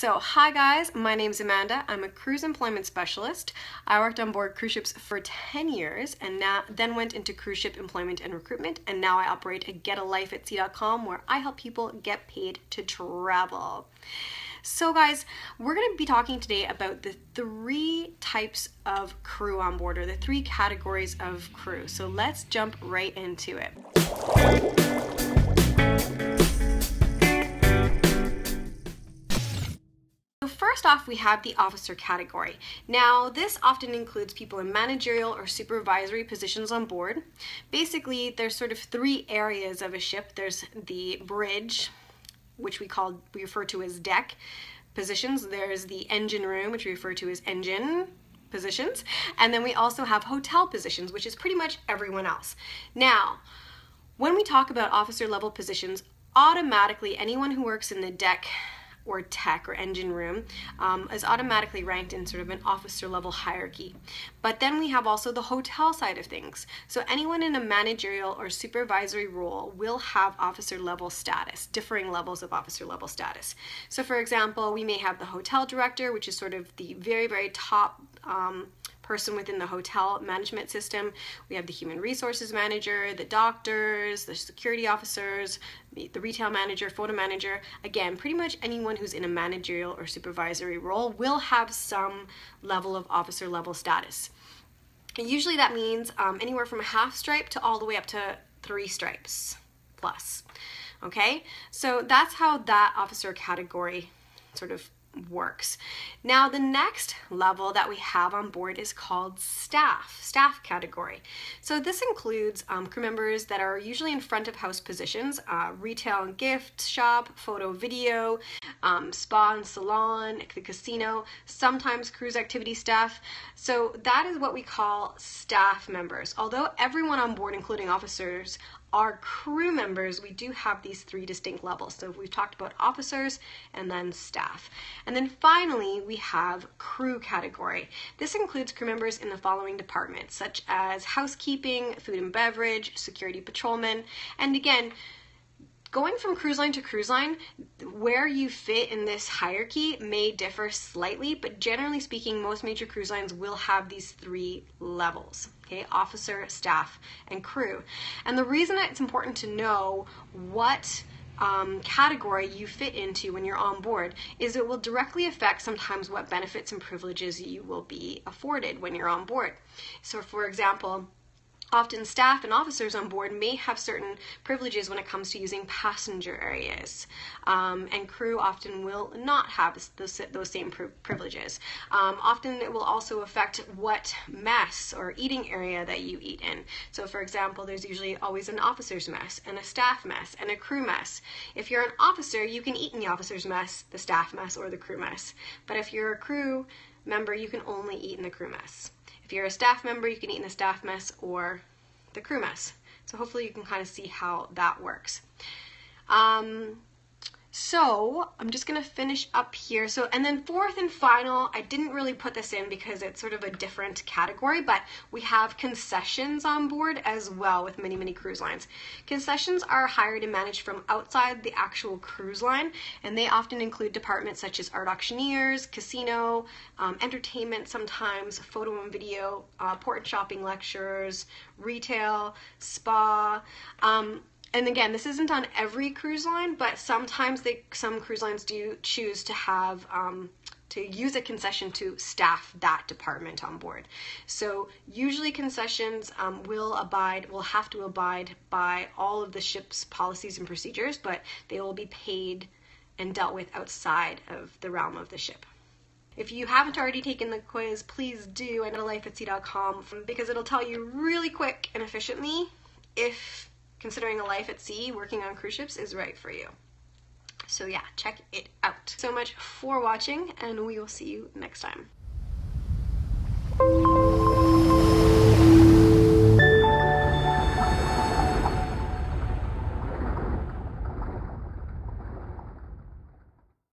So, hi guys, my name is Amanda. I'm a cruise employment specialist. I worked on board cruise ships for 10 years and now then went into cruise ship employment and recruitment and now I operate at getalifeatsea.com where I help people get paid to travel. So guys, we're going to be talking today about the three types of crew on board or the three categories of crew. So let's jump right into it. First off, we have the officer category. Now, this often includes people in managerial or supervisory positions on board. Basically, there's sort of three areas of a ship. There's the bridge, which we call we refer to as deck positions. There's the engine room, which we refer to as engine positions, and then we also have hotel positions, which is pretty much everyone else. Now, when we talk about officer level positions, automatically anyone who works in the deck or tech or engine room um, is automatically ranked in sort of an officer level hierarchy. But then we have also the hotel side of things. So anyone in a managerial or supervisory role will have officer level status, differing levels of officer level status. So for example, we may have the hotel director, which is sort of the very, very top um, person within the hotel management system. We have the human resources manager, the doctors, the security officers, the retail manager, photo manager. Again, pretty much anyone who's in a managerial or supervisory role will have some level of officer level status. And usually that means um, anywhere from a half stripe to all the way up to three stripes plus. Okay, so that's how that officer category sort of works. Now the next level that we have on board is called staff, staff category. So this includes um, crew members that are usually in front of house positions, uh, retail and gift shop, photo video, um, spa and salon, the casino, sometimes cruise activity staff. So that is what we call staff members. Although everyone on board, including officers, our crew members, we do have these three distinct levels. So we've talked about officers and then staff. And then finally, we have crew category. This includes crew members in the following departments, such as housekeeping, food and beverage, security patrolmen, and again, Going from cruise line to cruise line, where you fit in this hierarchy may differ slightly, but generally speaking, most major cruise lines will have these three levels okay, officer, staff, and crew. And the reason that it's important to know what um, category you fit into when you're on board is it will directly affect sometimes what benefits and privileges you will be afforded when you're on board. So, for example, Often staff and officers on board may have certain privileges when it comes to using passenger areas, um, and crew often will not have those, those same privileges. Um, often it will also affect what mess or eating area that you eat in. So for example, there's usually always an officer's mess, and a staff mess, and a crew mess. If you're an officer, you can eat in the officer's mess, the staff mess, or the crew mess. But if you're a crew member, you can only eat in the crew mess. If you're a staff member, you can eat in the staff mess or the crew mess. So hopefully you can kind of see how that works. Um, so I'm just gonna finish up here. So, and then fourth and final, I didn't really put this in because it's sort of a different category, but we have concessions on board as well with many, many cruise lines. Concessions are hired and managed from outside the actual cruise line, and they often include departments such as art auctioneers, casino, um, entertainment sometimes, photo and video, uh, port and shopping lectures, retail, spa. Um, and again, this isn't on every cruise line, but sometimes they some cruise lines do choose to have um, to use a concession to staff that department on board. So usually concessions um, will abide, will have to abide by all of the ship's policies and procedures, but they will be paid and dealt with outside of the realm of the ship. If you haven't already taken the quiz, please do at lifeatsea.com because it'll tell you really quick and efficiently if considering a life at sea working on cruise ships is right for you. So yeah, check it out. So much for watching and we will see you next time.